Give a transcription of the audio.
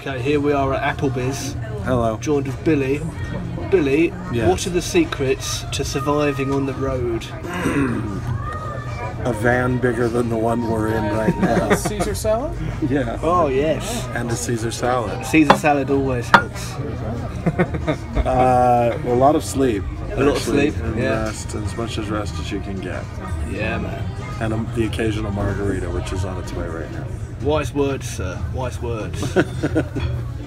Okay, here we are at Applebee's, Hello. joined with Billy. Billy, Yes. what are the secrets to surviving on the road? A van bigger than the one we're in right now. Caesar salad? yeah. Oh, yes. And a Caesar salad. Caesar salad always helps. Uh, a lot of sleep. A lot of sleep, And yeah. rest, as much as rest as you can get. Yeah, man. And um, the occasional margarita, which is on its way right now. Wise words, sir. Wise words.